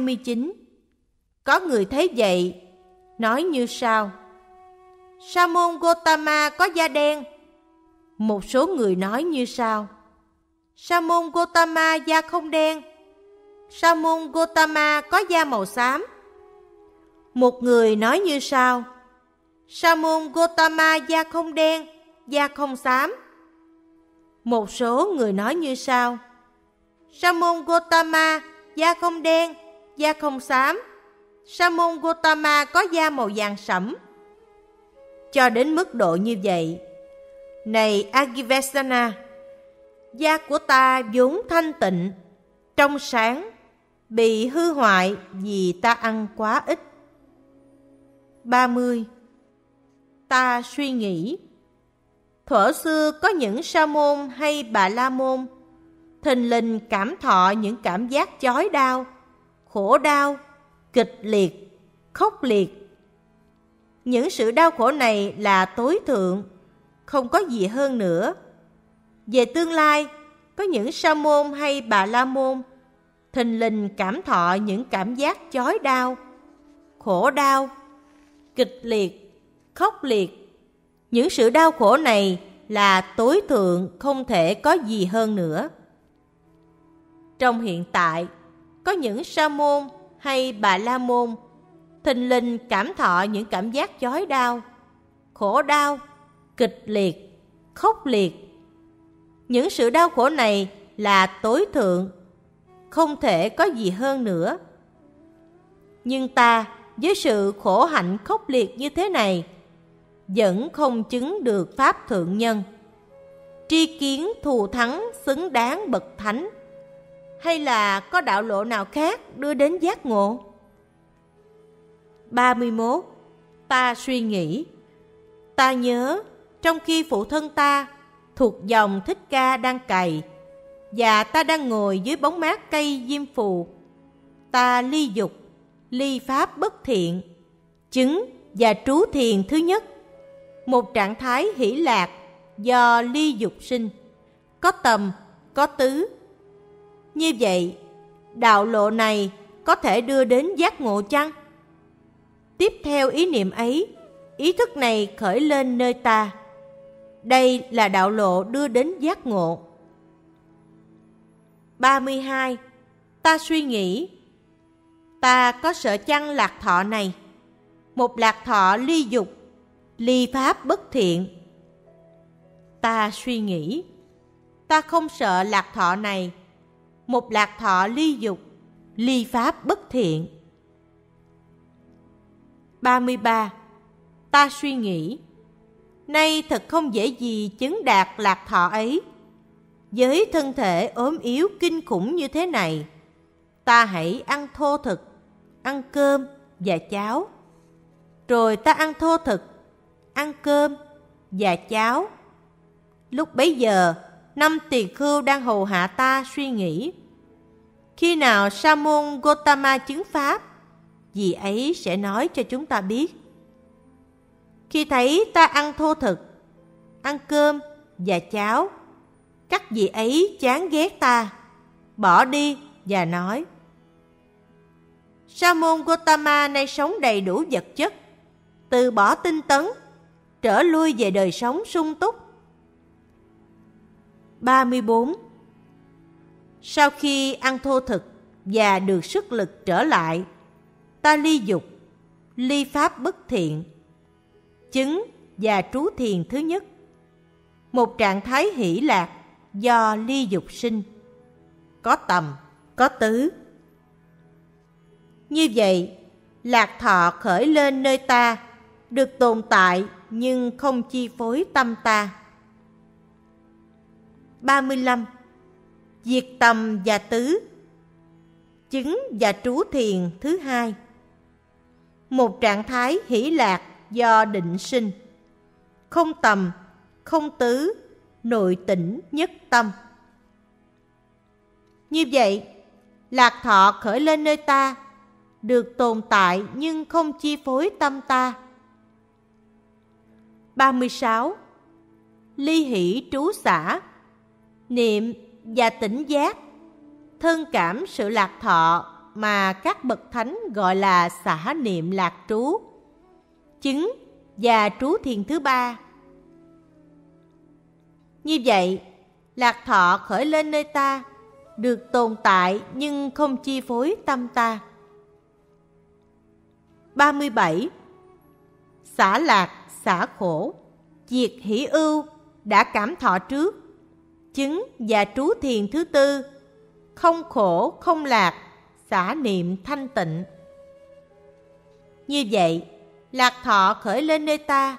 29 Có người thấy vậy, nói như sau. Sa môn Gotama có da đen. Một số người nói như sau. Sa môn Gotama da không đen. Sa môn Gotama có da màu xám. Một người nói như sau. Sa môn Gotama da không đen, da không xám. Một số người nói như sau. Sa môn Gotama da không đen, da không xám. Sa môn Gotama có da màu vàng sẫm. Cho đến mức độ như vậy, này Agivesana, da của ta vốn thanh tịnh, trong sáng, bị hư hoại vì ta ăn quá ít. 30. Ta suy nghĩ Thuở xưa có những sa môn hay bà la môn thình lình cảm thọ những cảm giác chói đau, khổ đau, kịch liệt, khốc liệt. Những sự đau khổ này là tối thượng, không có gì hơn nữa. Về tương lai, có những sa môn hay bà la môn thình lình cảm thọ những cảm giác chói đau, khổ đau, kịch liệt, khốc liệt. Những sự đau khổ này là tối thượng không thể có gì hơn nữa. Trong hiện tại, có những sa môn hay bà la môn thình lình cảm thọ những cảm giác chói đau, khổ đau, kịch liệt, khốc liệt. Những sự đau khổ này là tối thượng, không thể có gì hơn nữa. Nhưng ta với sự khổ hạnh khốc liệt như thế này vẫn không chứng được pháp thượng nhân. Tri kiến thù thắng xứng đáng bậc thánh hay là có đạo lộ nào khác đưa đến giác ngộ? 31. Ta suy nghĩ Ta nhớ trong khi phụ thân ta thuộc dòng thích ca đang cày và ta đang ngồi dưới bóng mát cây diêm phù. Ta ly dục, ly pháp bất thiện, chứng và trú thiền thứ nhất. Một trạng thái hỷ lạc do ly dục sinh, có tầm, có tứ, như vậy, đạo lộ này có thể đưa đến giác ngộ chăng? Tiếp theo ý niệm ấy, ý thức này khởi lên nơi ta. Đây là đạo lộ đưa đến giác ngộ. 32. Ta suy nghĩ Ta có sợ chăng lạc thọ này? Một lạc thọ ly dục, ly pháp bất thiện. Ta suy nghĩ Ta không sợ lạc thọ này một lạc thọ ly dục, ly pháp bất thiện. 33. Ta suy nghĩ, nay thật không dễ gì chứng đạt lạc thọ ấy. Với thân thể ốm yếu kinh khủng như thế này, ta hãy ăn thô thực, ăn cơm và cháo. Rồi ta ăn thô thực, ăn cơm và cháo. Lúc bấy giờ, năm tỳ khưu đang hầu hạ ta suy nghĩ. Khi nào Sa môn Gotama chứng pháp, dì ấy sẽ nói cho chúng ta biết. Khi thấy ta ăn thô thực, ăn cơm và cháo, các dì ấy chán ghét ta, bỏ đi và nói Sa môn Gotama nay sống đầy đủ vật chất, từ bỏ tinh tấn, trở lui về đời sống sung túc. 34. Sau khi ăn thô thực và được sức lực trở lại, ta ly dục, ly pháp bất thiện, chứng và trú thiền thứ nhất. Một trạng thái hỷ lạc do ly dục sinh, có tầm, có tứ. Như vậy, lạc thọ khởi lên nơi ta, được tồn tại nhưng không chi phối tâm ta. 35. Diệt tầm và tứ. Chứng và trú thiền thứ hai. Một trạng thái hỷ lạc do định sinh. Không tầm, không tứ, nội tỉnh nhất tâm. Như vậy, lạc thọ khởi lên nơi ta Được tồn tại nhưng không chi phối tâm ta. 36. Ly hỷ trú xã Niệm và tỉnh giác thân cảm sự lạc thọ mà các bậc thánh gọi là xả niệm lạc trú, chứng và trú thiền thứ ba. Như vậy, lạc thọ khởi lên nơi ta, được tồn tại nhưng không chi phối tâm ta. 37. Xả lạc, xả khổ, diệt hỷ ưu, đã cảm thọ trước, chứng và trú thiền thứ tư, không khổ, không lạc, xả niệm thanh tịnh. Như vậy, lạc thọ khởi lên nơi ta,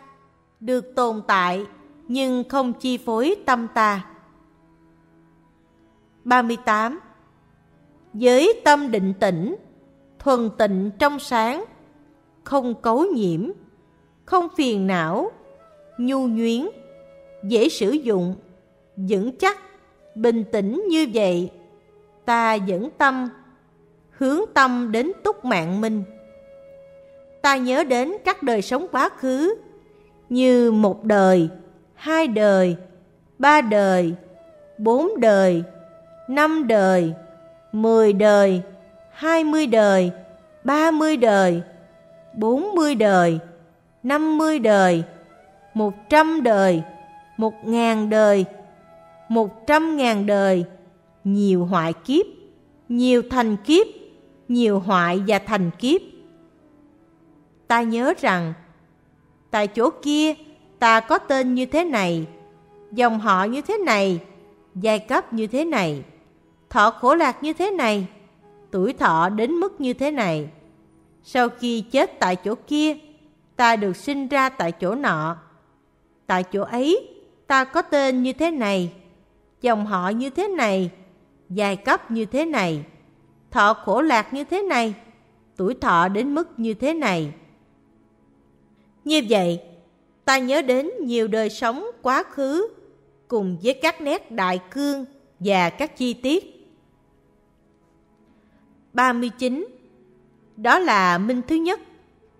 được tồn tại nhưng không chi phối tâm ta. 38. Với tâm định tĩnh, thuần tịnh trong sáng, không cấu nhiễm, không phiền não, nhu nhuyến, dễ sử dụng, vững chắc, bình tĩnh như vậy, ta dẫn tâm, hướng tâm đến túc mạng minh. Ta nhớ đến các đời sống quá khứ như một đời, hai đời, ba đời, bốn đời, năm đời, mười đời, hai mươi đời, ba mươi đời, bốn mươi đời, năm mươi đời, một trăm đời, một ngàn đời, một trăm ngàn đời, nhiều hoại kiếp, nhiều thành kiếp, nhiều hoại và thành kiếp. Ta nhớ rằng, tại chỗ kia ta có tên như thế này, dòng họ như thế này, giai cấp như thế này, thọ khổ lạc như thế này, tuổi thọ đến mức như thế này. Sau khi chết tại chỗ kia, ta được sinh ra tại chỗ nọ. Tại chỗ ấy, ta có tên như thế này, dòng họ như thế này, giai cấp như thế này, thọ khổ lạc như thế này, tuổi thọ đến mức như thế này. Như vậy, ta nhớ đến nhiều đời sống quá khứ cùng với các nét đại cương và các chi tiết. 39. Đó là minh thứ nhất,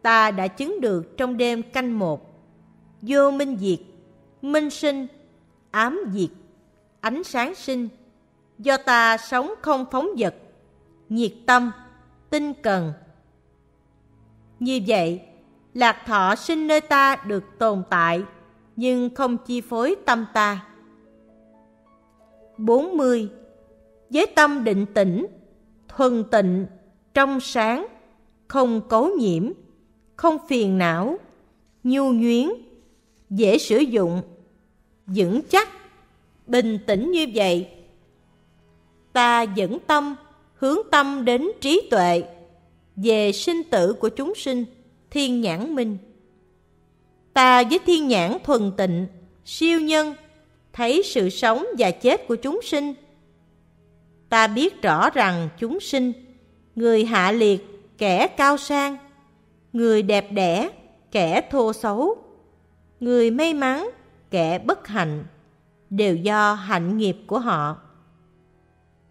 ta đã chứng được trong đêm canh một. Vô minh diệt, minh sinh, ám diệt, ánh sáng sinh. Do ta sống không phóng vật, nhiệt tâm, tinh cần. Như vậy, lạc thọ sinh nơi ta được tồn tại, nhưng không chi phối tâm ta. 40. Với tâm định tĩnh, thuần tịnh, trong sáng, không cấu nhiễm, không phiền não, nhu nhuyến, dễ sử dụng, vững chắc, bình tĩnh như vậy. Ta dẫn tâm, hướng tâm đến trí tuệ, về sinh tử của chúng sinh, thiên nhãn minh. Ta với thiên nhãn thuần tịnh, siêu nhân, thấy sự sống và chết của chúng sinh. Ta biết rõ rằng chúng sinh, người hạ liệt, kẻ cao sang, người đẹp đẽ, kẻ thô xấu, người may mắn, kẻ bất hạnh, đều do hạnh nghiệp của họ.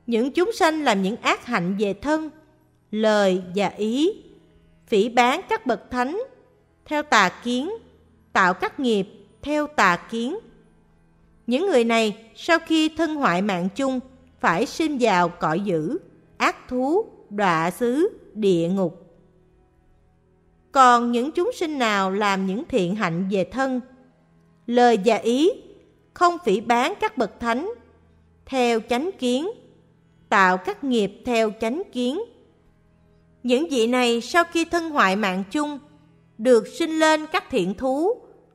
Những chúng sanh làm những ác hạnh về thân, lời và ý, phỉ bán các bậc thánh, theo tà kiến, tạo các nghiệp theo tà kiến. Những người này sau khi thân hoại mạng chung phải sinh vào cõi dữ, ác thú, đọa xứ, địa ngục. Còn những chúng sinh nào làm những thiện hạnh về thân, lời và ý, không phỉ bán các bậc thánh, theo chánh kiến, tạo các nghiệp theo chánh kiến. Những vị này sau khi thân hoại mạng chung, được sinh lên các thiện thú,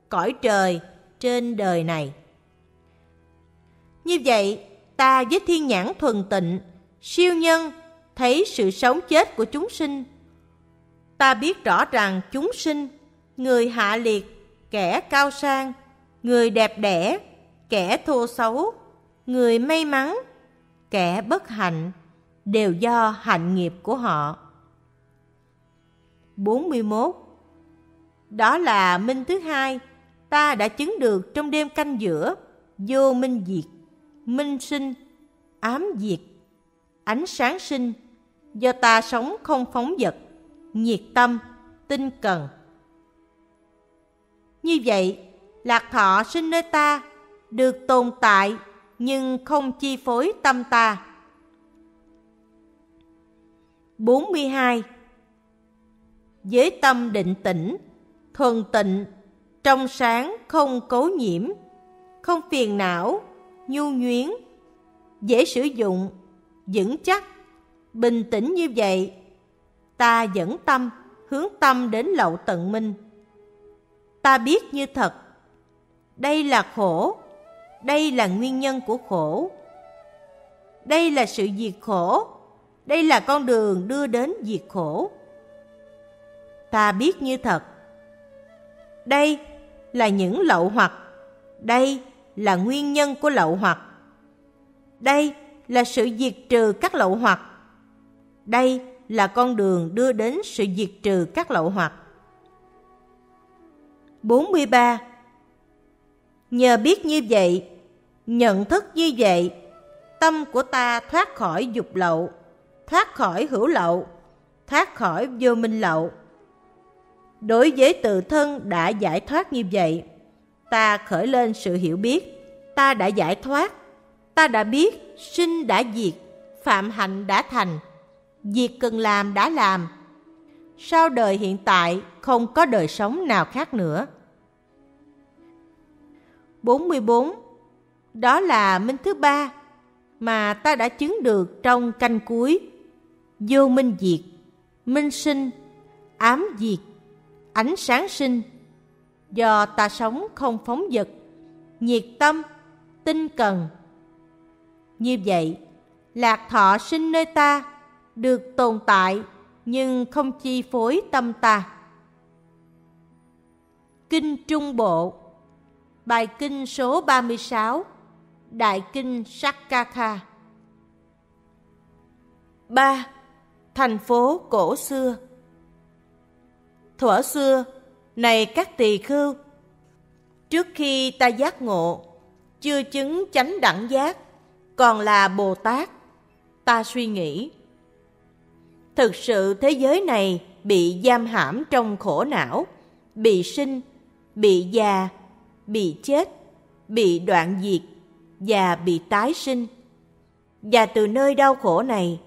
cõi trời trên đời này. Như vậy, ta với thiên nhãn thuần tịnh, siêu nhân, thấy sự sống chết của chúng sinh ta biết rõ rằng chúng sinh, người hạ liệt, kẻ cao sang, người đẹp đẽ, kẻ thô xấu, người may mắn, kẻ bất hạnh, đều do hạnh nghiệp của họ. 41. Đó là minh thứ hai, ta đã chứng được trong đêm canh giữa, vô minh diệt, minh sinh, ám diệt, ánh sáng sinh, do ta sống không phóng vật nhiệt tâm, tinh cần. Như vậy, lạc thọ sinh nơi ta, được tồn tại nhưng không chi phối tâm ta. 42. Với tâm định tĩnh, thuần tịnh, trong sáng không cấu nhiễm, không phiền não, nhu nhuyến, dễ sử dụng, vững chắc, bình tĩnh như vậy, ta dẫn tâm, hướng tâm đến lậu tận minh. Ta biết như thật, đây là khổ, đây là nguyên nhân của khổ. Đây là sự diệt khổ, đây là con đường đưa đến diệt khổ. Ta biết như thật, đây là những lậu hoặc, đây là nguyên nhân của lậu hoặc. Đây là sự diệt trừ các lậu hoặc. Đây là con đường đưa đến sự diệt trừ các lậu hoặc. 43. Nhờ biết như vậy, nhận thức như vậy, tâm của ta thoát khỏi dục lậu, thoát khỏi hữu lậu, thoát khỏi vô minh lậu. Đối với tự thân đã giải thoát như vậy, ta khởi lên sự hiểu biết, ta đã giải thoát, ta đã biết sinh đã diệt, phạm hạnh đã thành, việc cần làm đã làm. Sau đời hiện tại không có đời sống nào khác nữa. 44. Đó là minh thứ ba mà ta đã chứng được trong canh cuối. Vô minh diệt, minh sinh, ám diệt, ánh sáng sinh. Do ta sống không phóng vật, nhiệt tâm, tinh cần. Như vậy, lạc thọ sinh nơi ta, được tồn tại nhưng không chi phối tâm ta. Kinh Trung Bộ Bài kinh số 36 Đại kinh Sakkaka. 3. Thành phố cổ xưa Thuở xưa, này các tỳ khưu, trước khi ta giác ngộ, chưa chứng chánh đẳng giác, còn là Bồ Tát, ta suy nghĩ. Thực sự thế giới này bị giam hãm trong khổ não, bị sinh, bị già, bị chết, bị đoạn diệt và bị tái sinh. Và từ nơi đau khổ này,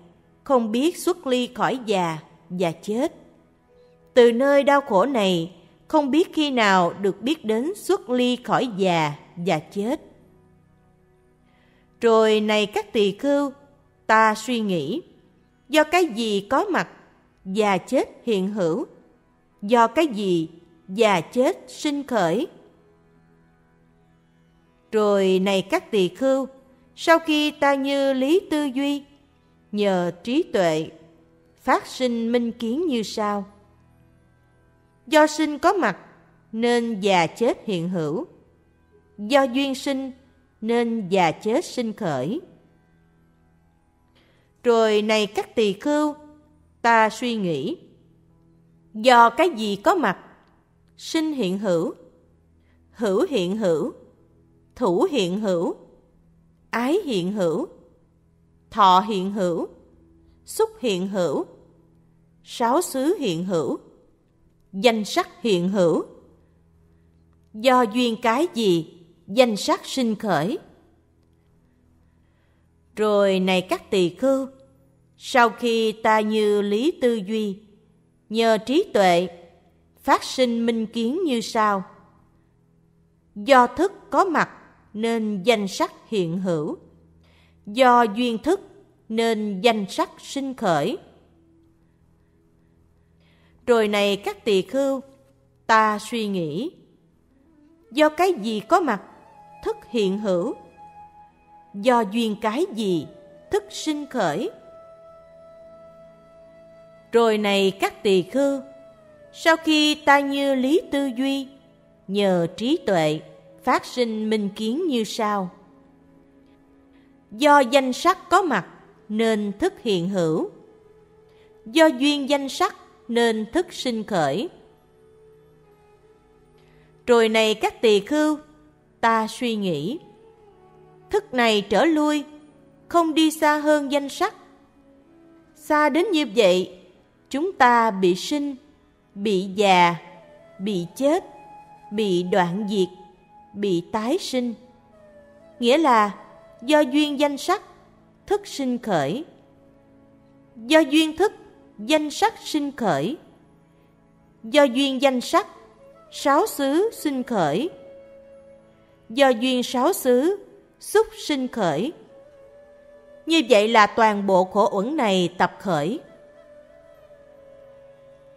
không biết xuất ly khỏi già và chết. Từ nơi đau khổ này, không biết khi nào được biết đến xuất ly khỏi già và chết. Rồi này các tỳ khưu, ta suy nghĩ, do cái gì có mặt, già chết hiện hữu, do cái gì già chết sinh khởi. Rồi này các tỳ khưu, sau khi ta như lý tư duy, nhờ trí tuệ, phát sinh minh kiến như sau. Do sinh có mặt, nên già chết hiện hữu. Do duyên sinh, nên già chết sinh khởi. Rồi này các tỳ khưu, ta suy nghĩ. Do cái gì có mặt, sinh hiện hữu, hữu hiện hữu, thủ hiện hữu, ái hiện hữu, thọ hiện hữu, xúc hiện hữu, sáu xứ hiện hữu, danh sắc hiện hữu. Do duyên cái gì, danh sắc sinh khởi. Rồi này các tỳ khưu, sau khi ta như lý tư duy, nhờ trí tuệ, phát sinh minh kiến như sau. Do thức có mặt nên danh sắc hiện hữu. Do duyên thức nên danh sắc sinh khởi. Rồi này các tỳ khưu, ta suy nghĩ. Do cái gì có mặt, thức hiện hữu. Do duyên cái gì, thức sinh khởi. Rồi này các tỳ khưu, sau khi ta như lý tư duy, nhờ trí tuệ, phát sinh minh kiến như sau. Do danh sắc có mặt nên thức hiện hữu. Do duyên danh sắc nên thức sinh khởi. Rồi này các tỳ khưu, ta suy nghĩ. Thức này trở lui, không đi xa hơn danh sắc. Xa đến như vậy, chúng ta bị sinh, bị già, bị chết, bị đoạn diệt, bị tái sinh. Nghĩa là do duyên danh sắc, thức sinh khởi. Do duyên thức danh sắc sinh khởi. Do duyên danh sắc, sáu xứ sinh khởi. Do duyên sáu xứ, xúc sinh khởi. Như vậy là toàn bộ khổ uẩn này tập khởi.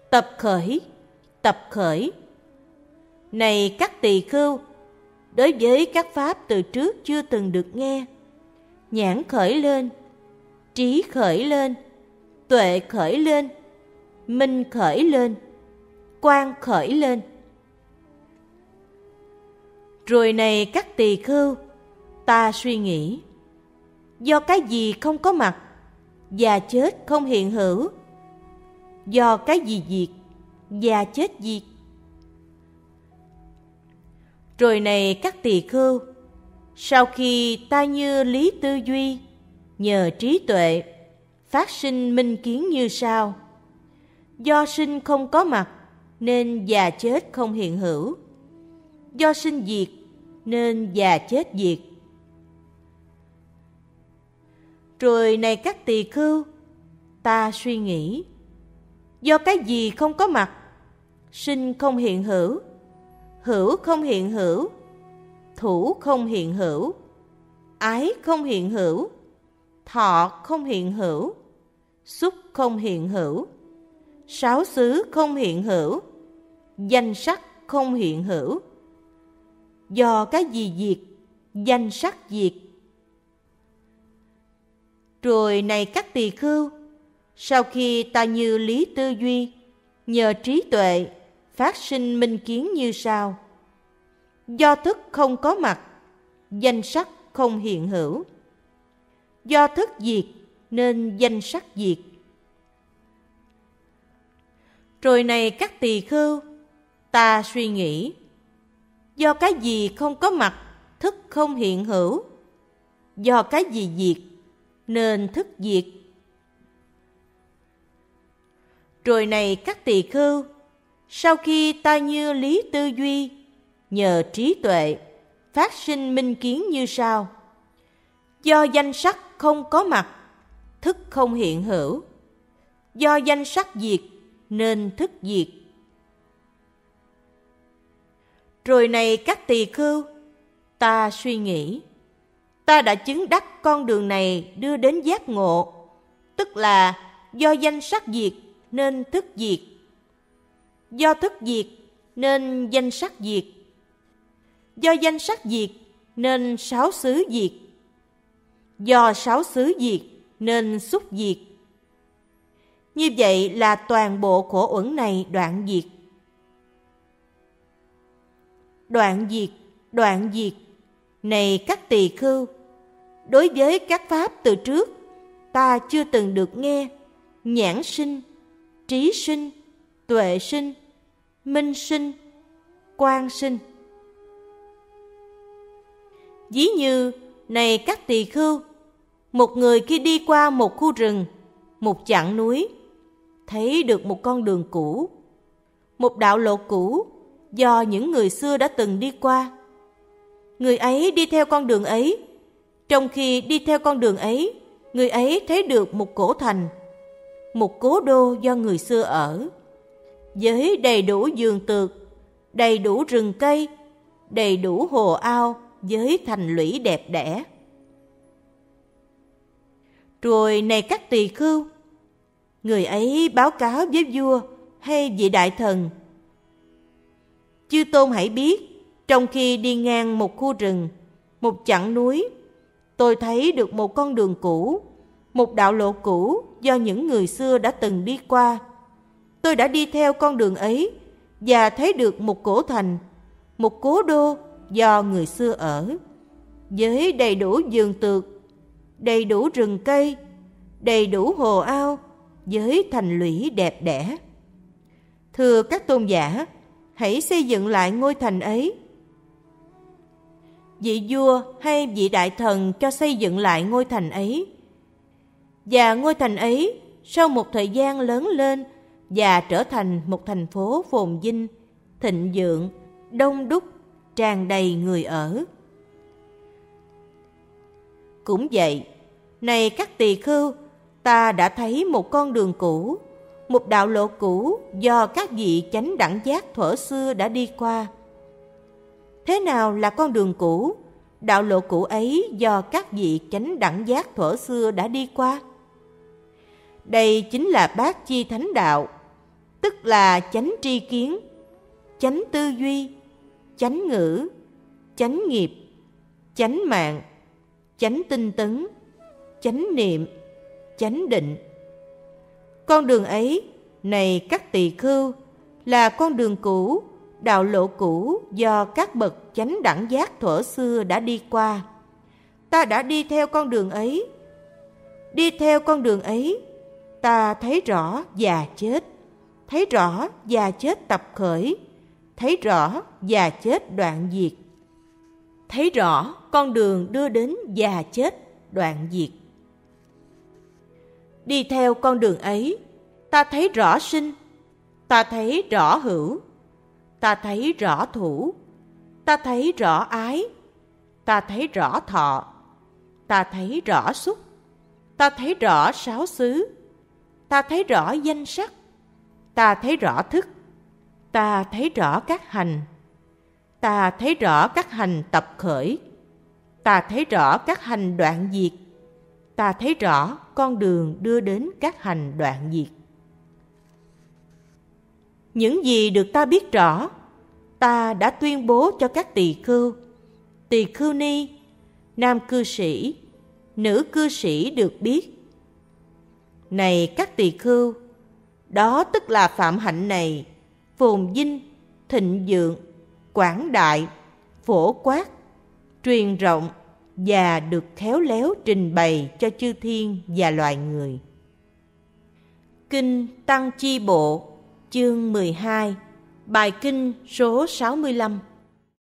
Tập khởi, tập khởi. Này các tỳ khưu, đối với các pháp từ trước chưa từng được nghe, nhãn khởi lên, trí khởi lên, tuệ khởi lên, minh khởi lên, quan khởi lên. Rồi này các tỳ khưu, ta suy nghĩ, do cái gì không có mặt, già chết không hiện hữu, do cái gì diệt, già chết diệt. Rồi này các tỳ khưu, sau khi ta như lý tư duy, nhờ trí tuệ, phát sinh minh kiến như sau. Do sinh không có mặt, nên già chết không hiện hữu. Do sinh diệt, nên già chết diệt. Rồi này các tỳ khưu, ta suy nghĩ, do cái gì không có mặt, sinh không hiện hữu, hữu không hiện hữu, thủ không hiện hữu, ái không hiện hữu, thọ không hiện hữu, xúc không hiện hữu, sáu xứ không hiện hữu, danh sắc không hiện hữu. Do cái gì diệt, danh sắc diệt. Rồi này các tỳ khưu, sau khi ta như lý tư duy, nhờ trí tuệ, phát sinh minh kiến như sau. Do thức không có mặt, danh sắc không hiện hữu. Do thức diệt nên danh sắc diệt. Rồi này các tỳ khưu, ta suy nghĩ, do cái gì không có mặt, thức không hiện hữu. Do cái gì diệt, nên thức diệt. Rồi này các tỳ khưu, sau khi ta như lý tư duy, nhờ trí tuệ, phát sinh minh kiến như sau. Do danh sắc không có mặt, thức không hiện hữu. Do danh sắc diệt, nên thức diệt. Rồi này các tỳ khưu, ta suy nghĩ, ta đã chứng đắc con đường này đưa đến giác ngộ, tức là do danh sắc diệt nên thức diệt. Do thức diệt nên danh sắc diệt. Do danh sắc diệt nên sáu xứ diệt. Do sáu xứ diệt nên xúc diệt. Như vậy là toàn bộ khổ uẩn này đoạn diệt. Đoạn diệt, đoạn diệt. Này các tỳ khưu, đối với các pháp từ trước, ta chưa từng được nghe, nhãn sinh, trí sinh, tuệ sinh, minh sinh, quan sinh. Ví như, này các tỳ khưu, một người khi đi qua một khu rừng, một chặng núi, thấy được một con đường cũ, một đạo lộ cũ do những người xưa đã từng đi qua. Người ấy đi theo con đường ấy, trong khi đi theo con đường ấy, người ấy thấy được một cổ thành, một cố đô do người xưa ở, với đầy đủ giường tược, đầy đủ rừng cây, đầy đủ hồ ao với thành lũy đẹp đẽ. Rồi này các tỳ khưu, người ấy báo cáo với vua hay vị đại thần. Chư Tôn hãy biết, trong khi đi ngang một khu rừng, một chặng núi, tôi thấy được một con đường cũ, một đạo lộ cũ do những người xưa đã từng đi qua. Tôi đã đi theo con đường ấy và thấy được một cổ thành, một cố đô do người xưa ở, với đầy đủ giường tược, đầy đủ rừng cây, đầy đủ hồ ao, với thành lũy đẹp đẽ. Thưa các tôn giả, hãy xây dựng lại ngôi thành ấy. Vị vua hay vị đại thần cho xây dựng lại ngôi thành ấy. Và ngôi thành ấy sau một thời gian lớn lên và trở thành một thành phố phồn vinh, thịnh vượng, đông đúc, tràn đầy người ở. Cũng vậy, này các tỳ khưu, ta đã thấy một con đường cũ, một đạo lộ cũ do các vị chánh đẳng giác thuở xưa đã đi qua. Thế nào là con đường cũ? Đạo lộ cũ ấy do các vị chánh đẳng giác thuở xưa đã đi qua. Đây chính là bát chi thánh đạo, tức là chánh tri kiến, chánh tư duy, chánh ngữ, chánh nghiệp, chánh mạng, chánh tinh tấn, chánh niệm, chánh định. Con đường ấy, này các tỳ khưu, là con đường cũ, đạo lộ cũ do các bậc chánh đẳng giác thuở xưa đã đi qua. Ta đã đi theo con đường ấy. Đi theo con đường ấy, ta thấy rõ già chết, thấy rõ già chết tập khởi, thấy rõ già chết đoạn diệt. Thấy rõ con đường đưa đến già chết đoạn diệt. Đi theo con đường ấy, ta thấy rõ sinh, ta thấy rõ hữu, ta thấy rõ thủ, ta thấy rõ ái, ta thấy rõ thọ, ta thấy rõ xúc, ta thấy rõ sáu xứ, ta thấy rõ danh sắc, ta thấy rõ thức, ta thấy rõ các hành, ta thấy rõ các hành tập khởi, ta thấy rõ các hành đoạn diệt, ta thấy rõ con đường đưa đến các hành đoạn diệt. Những gì được ta biết rõ, ta đã tuyên bố cho các tỳ khưu, tỳ khưu ni, nam cư sĩ, nữ cư sĩ được biết. Này các tỳ khưu, đó tức là phạm hạnh này, phồn vinh, thịnh vượng, quảng đại, phổ quát, truyền rộng và được khéo léo trình bày cho chư thiên và loài người. Kinh Tăng Chi Bộ, chương 12, bài kinh số 65